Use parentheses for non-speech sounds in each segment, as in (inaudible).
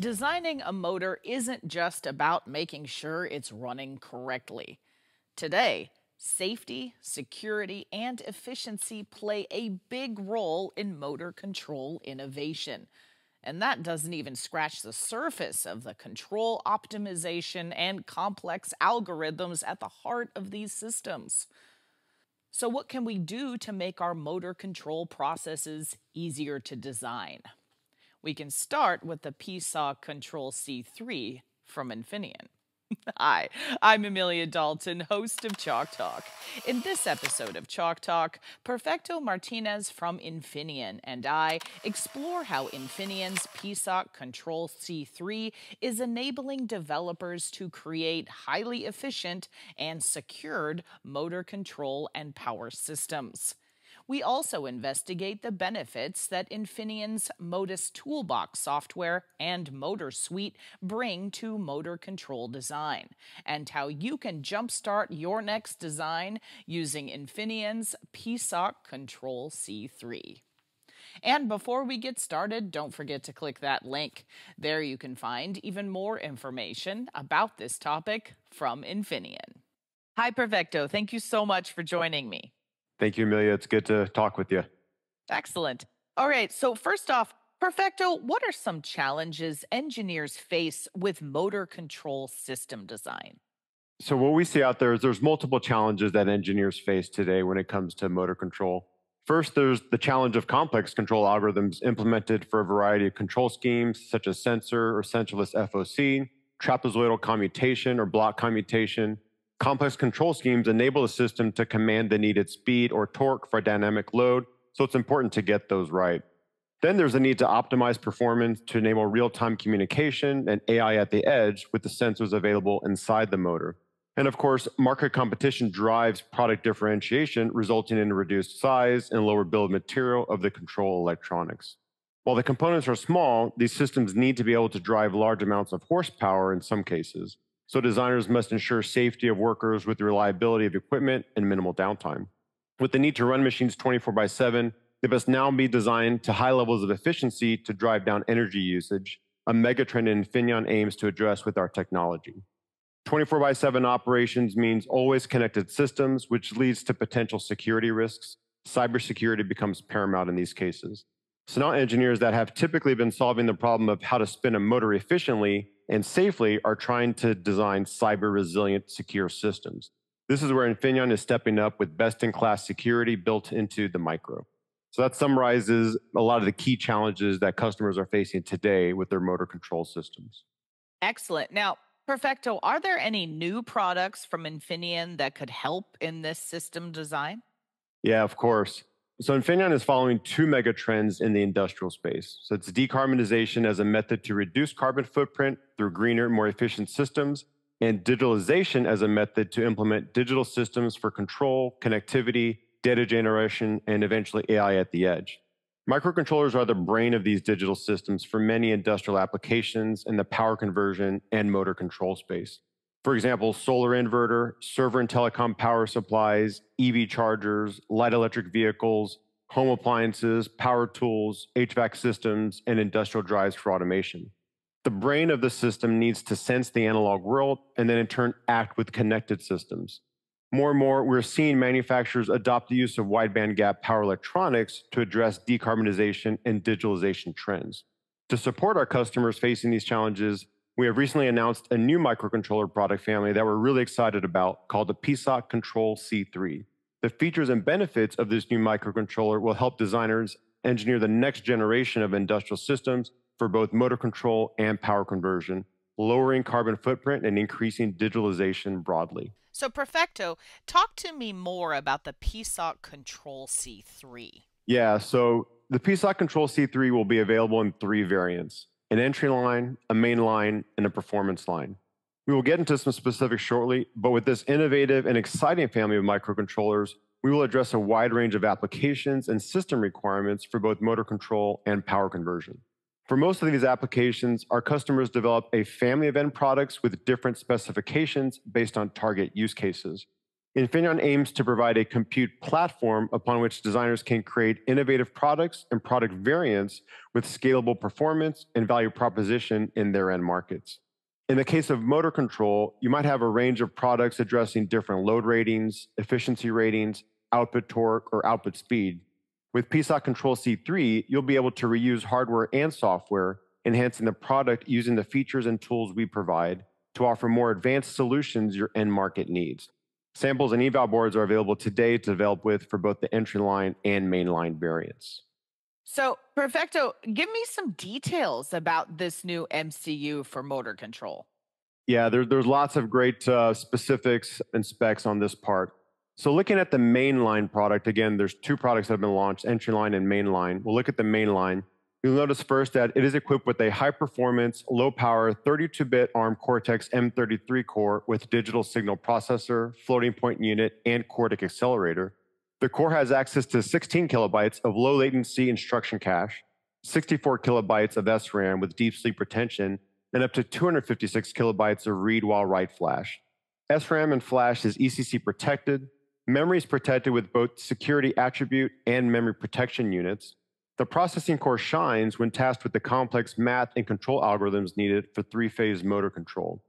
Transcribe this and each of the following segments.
Designing a motor isn't just about making sure it's running correctly. Today, safety, security, and efficiency play a big role in motor control innovation. And that doesn't even scratch the surface of the control optimization and complex algorithms at the heart of these systems. So, what can we do to make our motor control processes easier to design? We can start with the PSOC Control C3 from Infineon. (laughs) Hi, I'm Amelia Dalton, host of Chalk Talk. In this episode of Chalk Talk, Perfecto Martinez from Infineon and I explore how Infineon's PSOC Control C3 is enabling developers to create highly efficient and secured motor control and power systems. We also investigate the benefits that Infineon's Modus Toolbox software and Motor Suite bring to motor control design, and how you can jumpstart your next design using Infineon's PSOC Control C3. And before we get started, don't forget to click that link. There you can find even more information about this topic from Infineon. Hi, Perfecto. Thank you so much for joining me. Thank you, Amelia. It's good to talk with you. Excellent. All right. So, first off, Perfecto, what are some challenges engineers face with motor control system design? So, what we see out there is there's multiple challenges that engineers face today when it comes to motor control. First, there's the challenge of complex control algorithms implemented for a variety of control schemes, such as sensor or sensorless FOC, trapezoidal commutation or block commutation, Complex control schemes enable the system to command the needed speed or torque for dynamic load, so it's important to get those right. Then there's a need to optimize performance to enable real-time communication and AI at the edge with the sensors available inside the motor. And of course, market competition drives product differentiation, resulting in reduced size and lower bill of material of the control electronics. While the components are small, these systems need to be able to drive large amounts of horsepower in some cases so designers must ensure safety of workers with the reliability of equipment and minimal downtime. With the need to run machines 24 by 7, they must now be designed to high levels of efficiency to drive down energy usage, a megatrend Infineon aims to address with our technology. 24 by 7 operations means always connected systems, which leads to potential security risks. Cybersecurity becomes paramount in these cases. So now engineers that have typically been solving the problem of how to spin a motor efficiently and safely are trying to design cyber resilient, secure systems. This is where Infineon is stepping up with best in class security built into the micro. So that summarizes a lot of the key challenges that customers are facing today with their motor control systems. Excellent. Now, Perfecto, are there any new products from Infineon that could help in this system design? Yeah, of course. So Infineon is following two mega trends in the industrial space. So it's decarbonization as a method to reduce carbon footprint through greener, more efficient systems, and digitalization as a method to implement digital systems for control, connectivity, data generation, and eventually AI at the edge. Microcontrollers are the brain of these digital systems for many industrial applications in the power conversion and motor control space. For example, solar inverter, server and telecom power supplies, EV chargers, light electric vehicles, home appliances, power tools, HVAC systems, and industrial drives for automation. The brain of the system needs to sense the analog world and then in turn act with connected systems. More and more, we're seeing manufacturers adopt the use of wide bandgap power electronics to address decarbonization and digitalization trends. To support our customers facing these challenges, we have recently announced a new microcontroller product family that we're really excited about called the PSOC Control C3. The features and benefits of this new microcontroller will help designers engineer the next generation of industrial systems for both motor control and power conversion, lowering carbon footprint and increasing digitalization broadly. So, Perfecto, talk to me more about the PSOC Control C3. Yeah, so the PSOC Control C3 will be available in three variants an entry line, a main line, and a performance line. We will get into some specifics shortly, but with this innovative and exciting family of microcontrollers, we will address a wide range of applications and system requirements for both motor control and power conversion. For most of these applications, our customers develop a family of end products with different specifications based on target use cases. Infineon aims to provide a compute platform upon which designers can create innovative products and product variants with scalable performance and value proposition in their end markets. In the case of motor control, you might have a range of products addressing different load ratings, efficiency ratings, output torque, or output speed. With PSOC Control C3, you'll be able to reuse hardware and software, enhancing the product using the features and tools we provide to offer more advanced solutions your end market needs. Samples and eval boards are available today to develop with for both the entry line and mainline variants. So, Perfecto, give me some details about this new MCU for motor control. Yeah, there, there's lots of great uh, specifics and specs on this part. So, looking at the mainline product, again, there's two products that have been launched entry line and mainline. We'll look at the mainline. You'll notice first that it is equipped with a high performance, low power 32 bit ARM Cortex M33 core with digital signal processor, floating point unit, and Cordic accelerator. The core has access to 16 kilobytes of low latency instruction cache, 64 kilobytes of SRAM with deep sleep retention, and up to 256 kilobytes of read while write flash. SRAM and flash is ECC protected. Memory is protected with both security attribute and memory protection units. The processing core shines when tasked with the complex math and control algorithms needed for three-phase motor control.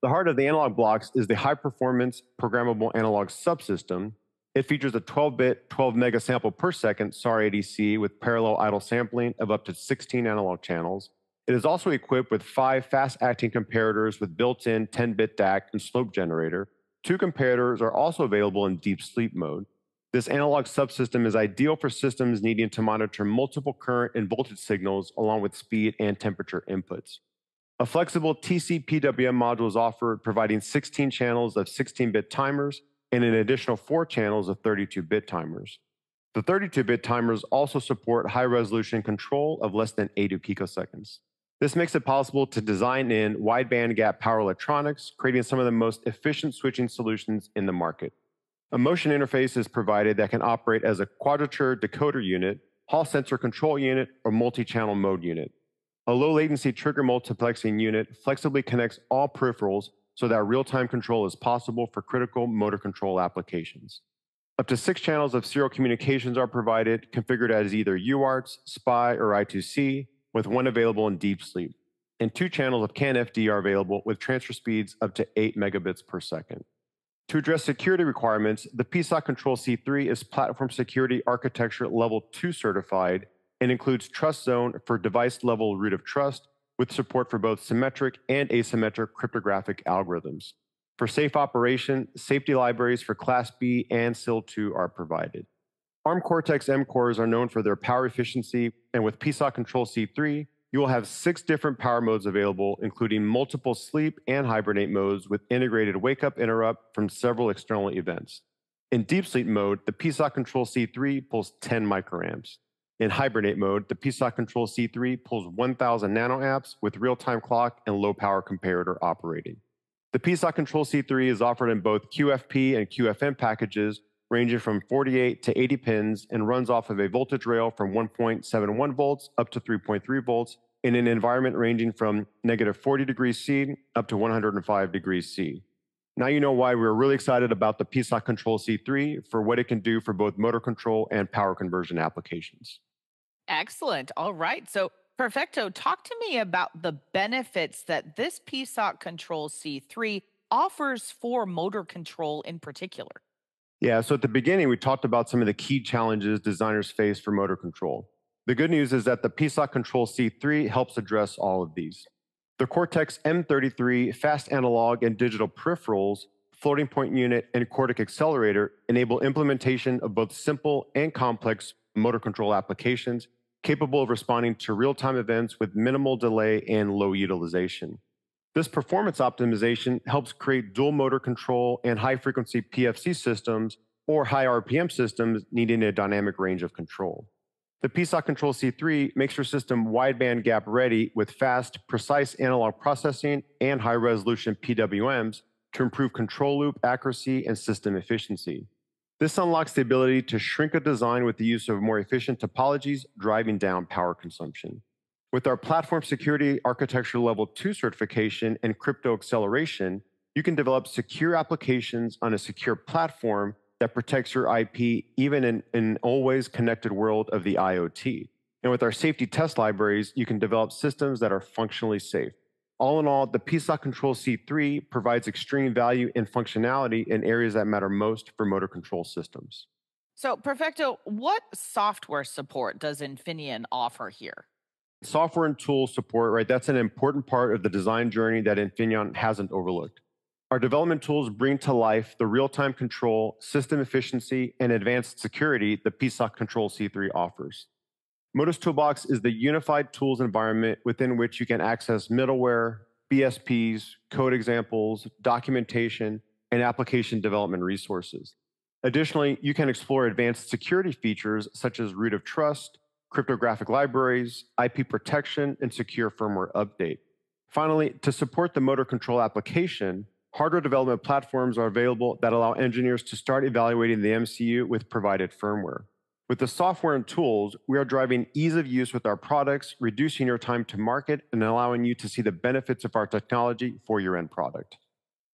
The heart of the analog blocks is the high-performance programmable analog subsystem. It features a 12-bit, 12 mega sample per second SAR ADC with parallel idle sampling of up to 16 analog channels. It is also equipped with five fast-acting comparators with built-in 10-bit DAC and slope generator. Two comparators are also available in deep sleep mode. This analog subsystem is ideal for systems needing to monitor multiple current and voltage signals along with speed and temperature inputs. A flexible TCPWM module is offered, providing 16 channels of 16 bit timers and an additional four channels of 32 bit timers. The 32 bit timers also support high resolution control of less than 80 picoseconds. This makes it possible to design in wide bandgap power electronics, creating some of the most efficient switching solutions in the market. A motion interface is provided that can operate as a quadrature decoder unit, Hall sensor control unit, or multi-channel mode unit. A low latency trigger multiplexing unit flexibly connects all peripherals so that real-time control is possible for critical motor control applications. Up to six channels of serial communications are provided, configured as either UARTs, SPI, or I2C, with one available in deep sleep. And two channels of CAN FD are available with transfer speeds up to 8 megabits per second. To address security requirements, the PSOC Control C3 is Platform Security Architecture Level 2 certified and includes Trust Zone for device level root of trust with support for both symmetric and asymmetric cryptographic algorithms. For safe operation, safety libraries for Class B and SIL 2 are provided. ARM Cortex M cores are known for their power efficiency, and with PSOC Control C3, you will have six different power modes available, including multiple sleep and hibernate modes with integrated wake up interrupt from several external events. In deep sleep mode, the PSOC Control C3 pulls 10 microamps. In hibernate mode, the PSOC Control C3 pulls 1000 nanoamps with real time clock and low power comparator operating. The PSOC Control C3 is offered in both QFP and QFN packages ranging from 48 to 80 pins and runs off of a voltage rail from 1.71 volts up to 3.3 volts in an environment ranging from negative 40 degrees C up to 105 degrees C. Now you know why we're really excited about the PSOC Control C3 for what it can do for both motor control and power conversion applications. Excellent. All right. So, Perfecto, talk to me about the benefits that this PSOC Control C3 offers for motor control in particular. Yeah, so at the beginning, we talked about some of the key challenges designers face for motor control. The good news is that the PSOC Control C3 helps address all of these. The Cortex M33 fast analog and digital peripherals, floating point unit, and Cordic accelerator enable implementation of both simple and complex motor control applications capable of responding to real time events with minimal delay and low utilization. This performance optimization helps create dual motor control and high frequency PFC systems or high RPM systems needing a dynamic range of control. The PSOC Control C3 makes your system wideband gap ready with fast, precise analog processing and high resolution PWMs to improve control loop accuracy and system efficiency. This unlocks the ability to shrink a design with the use of more efficient topologies, driving down power consumption. With our platform security architecture level 2 certification and crypto acceleration, you you can develop secure applications on a secure platform that protects your IP even in an always connected world of the IoT. And with our safety test libraries, you can develop systems that are functionally safe. All in all, the PSOC Control C3 provides extreme value and functionality in areas that matter most for motor control systems. So, Perfecto, what software support does Infineon offer here? Software and tool support, right? That's an important part of the design journey that Infineon hasn't overlooked. Our development tools bring to life the real-time control, system efficiency, and advanced security that PSOC Control C3 offers. Modus Toolbox is the unified tools environment within which you can access middleware, BSPs, code examples, documentation, and application development resources. Additionally, you can explore advanced security features such as root of trust, cryptographic libraries, IP protection, and secure firmware update. Finally, to support the motor control application, Hardware development platforms are available that allow engineers to start evaluating the MCU with provided firmware. With the software and tools, we are driving ease of use with our products, reducing your time to market, and allowing you to see the benefits of our technology for your end product.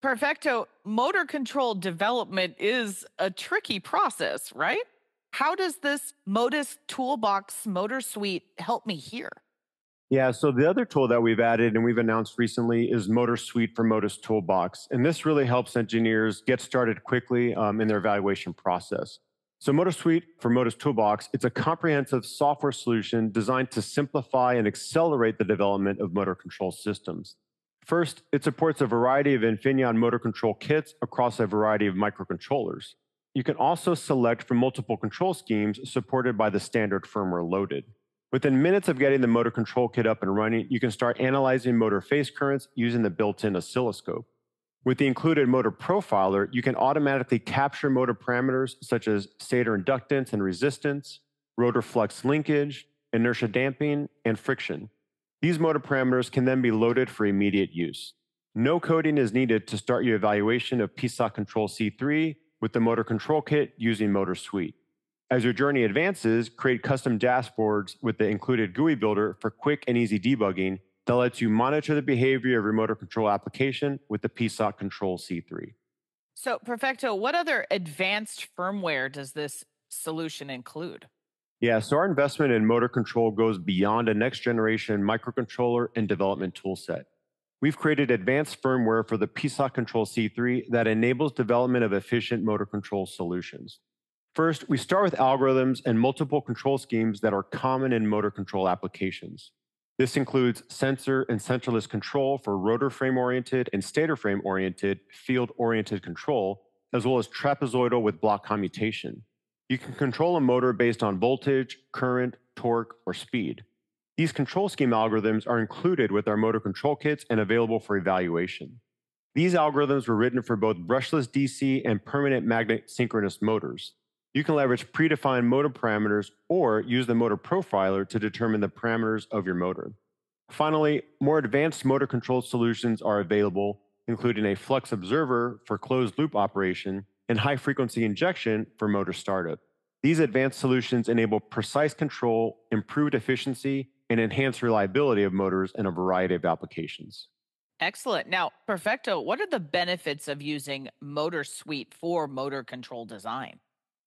Perfecto. Motor control development is a tricky process, right? How does this Modus Toolbox Motor Suite help me here? Yeah, so the other tool that we've added and we've announced recently is Motor Suite for Modus Toolbox. And this really helps engineers get started quickly um, in their evaluation process. So Motor Suite for Modus Toolbox, it's a comprehensive software solution designed to simplify and accelerate the development of motor control systems. First, it supports a variety of Infineon motor control kits across a variety of microcontrollers. You can also select from multiple control schemes supported by the standard firmware loaded. Within minutes of getting the motor control kit up and running, you can start analyzing motor phase currents using the built-in oscilloscope. With the included motor profiler, you can automatically capture motor parameters such as stator inductance and resistance, rotor flux linkage, inertia damping, and friction. These motor parameters can then be loaded for immediate use. No coding is needed to start your evaluation of PSOC Control C3 with the motor control kit using Motor Suite. As your journey advances, create custom dashboards with the included GUI builder for quick and easy debugging that lets you monitor the behavior of your motor control application with the PSOC Control C3. So, Perfecto, what other advanced firmware does this solution include? Yeah, so our investment in motor control goes beyond a next generation microcontroller and development toolset. We've created advanced firmware for the PSOC Control C3 that enables development of efficient motor control solutions. First, we start with algorithms and multiple control schemes that are common in motor control applications. This includes sensor and sensorless control for rotor frame oriented and stator frame oriented field oriented control, as well as trapezoidal with block commutation. You can control a motor based on voltage, current, torque, or speed. These control scheme algorithms are included with our motor control kits and available for evaluation. These algorithms were written for both brushless DC and permanent magnet synchronous motors. You can leverage predefined motor parameters or use the motor profiler to determine the parameters of your motor. Finally, more advanced motor control solutions are available, including a flux observer for closed loop operation and high frequency injection for motor startup. These advanced solutions enable precise control, improved efficiency, and enhanced reliability of motors in a variety of applications. Excellent. Now, Perfecto, what are the benefits of using Motor Suite for motor control design?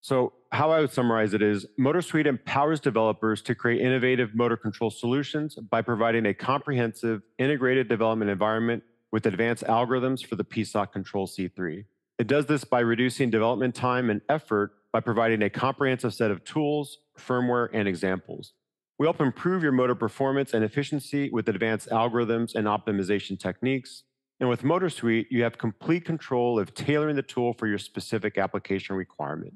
So, how I would summarize it is Motor Suite empowers developers to create innovative motor control solutions by providing a comprehensive, integrated development environment with advanced algorithms for the PSOC Control C3. It does this by reducing development time and effort by providing a comprehensive set of tools, firmware, and examples. We help improve your motor performance and efficiency with advanced algorithms and optimization techniques. And with Motor Suite, you have complete control of tailoring the tool for your specific application requirement.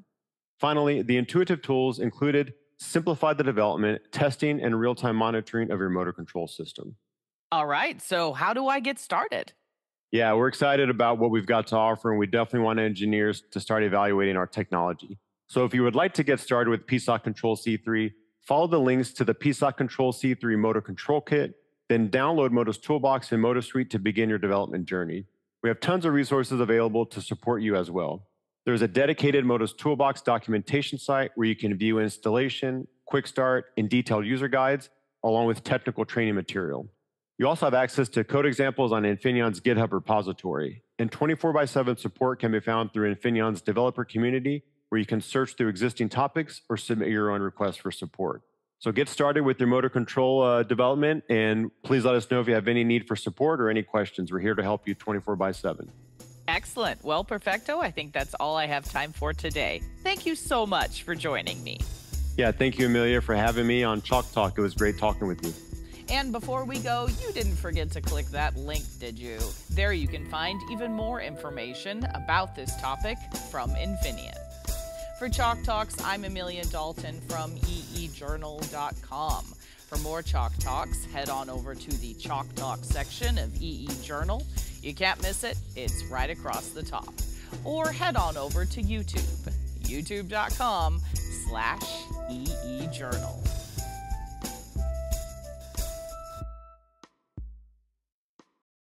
Finally, the intuitive tools included simplify the development, testing, and real time monitoring of your motor control system. All right. So, how do I get started? Yeah, we're excited about what we've got to offer, and we definitely want engineers to start evaluating our technology. So, if you would like to get started with PSOC Control C3, follow the links to the PSOC Control C3 Motor Control Kit, then download Modus Toolbox and Motor Suite to begin your development journey. We have tons of resources available to support you as well. There's a dedicated Modus Toolbox documentation site where you can view installation, quick start, and detailed user guides, along with technical training material. You also have access to code examples on Infineon's GitHub repository. And 24 by 7 support can be found through Infineon's developer community, where you can search through existing topics or submit your own requests for support. So get started with your motor control uh, development, and please let us know if you have any need for support or any questions. We're here to help you 24 by 7. Excellent. Well, perfecto. I think that's all I have time for today. Thank you so much for joining me. Yeah, thank you, Amelia, for having me on Chalk Talk. It was great talking with you. And before we go, you didn't forget to click that link, did you? There you can find even more information about this topic from Infineon. For Chalk Talks, I'm Amelia Dalton from eejournal.com. For more Chalk Talks, head on over to the Chalk Talk section of EE Journal. You can't miss it, it's right across the top. Or head on over to YouTube, youtube.com slash EE Journal.